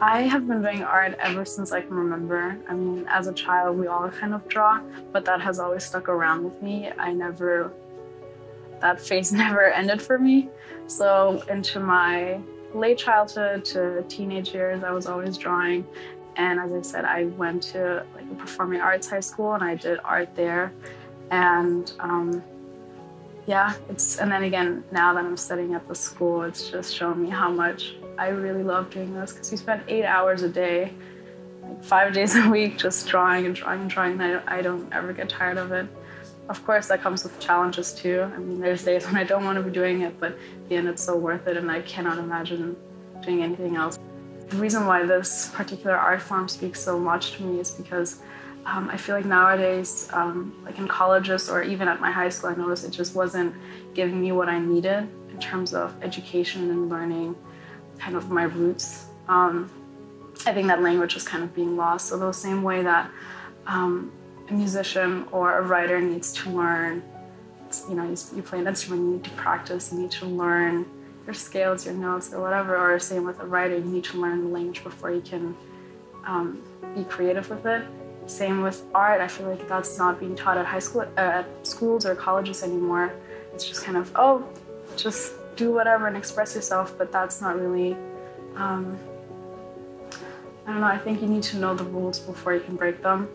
I have been doing art ever since I can remember. I mean, as a child, we all kind of draw, but that has always stuck around with me. I never, that phase never ended for me. So into my late childhood to teenage years, I was always drawing. And as I said, I went to like a performing arts high school and I did art there. And um, yeah, it's and then again now that I'm studying at the school, it's just shown me how much I really love doing this because we spend eight hours a day, like five days a week, just drawing and drawing and drawing. And I don't, I don't ever get tired of it. Of course, that comes with challenges too. I mean, there's days when I don't want to be doing it, but at the end, it's so worth it, and I cannot imagine doing anything else. The reason why this particular art form speaks so much to me is because um, I feel like nowadays, um, like in colleges or even at my high school, I noticed it just wasn't giving me what I needed in terms of education and learning kind of my roots. Um, I think that language is kind of being lost. So the same way that um, a musician or a writer needs to learn, you know, you, you play an instrument, you need to practice, you need to learn your scales, your notes, or whatever. Or same with a writer, you need to learn the language before you can um, be creative with it. Same with art. I feel like that's not being taught at high school, uh, at schools or colleges anymore. It's just kind of oh, just do whatever and express yourself. But that's not really. Um, I don't know. I think you need to know the rules before you can break them,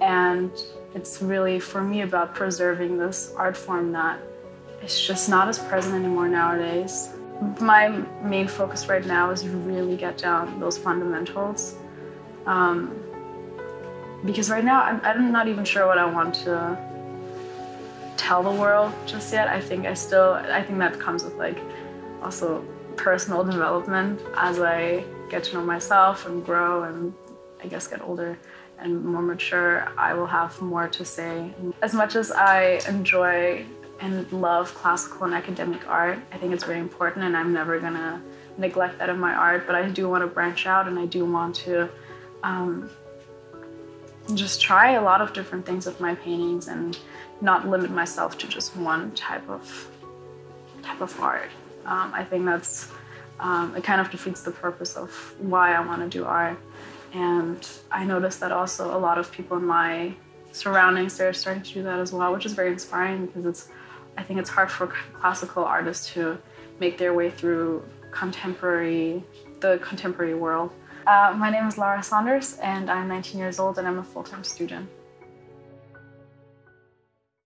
and it's really for me about preserving this art form that it's just not as present anymore nowadays. My main focus right now is really get down those fundamentals. Um, because right now I'm, I'm not even sure what I want to tell the world just yet. I think I still, I think that comes with like also personal development as I get to know myself and grow and I guess get older and more mature, I will have more to say. As much as I enjoy and love classical and academic art, I think it's very important and I'm never gonna neglect that in my art, but I do want to branch out and I do want to um, just try a lot of different things with my paintings and not limit myself to just one type of type of art. Um, I think that's um, it kind of defeats the purpose of why I want to do art. And I noticed that also a lot of people in my surroundings they're starting to do that as well, which is very inspiring because it's I think it's hard for classical artists to make their way through contemporary the contemporary world. Uh, my name is Lara Saunders, and I'm 19 years old, and I'm a full-time student.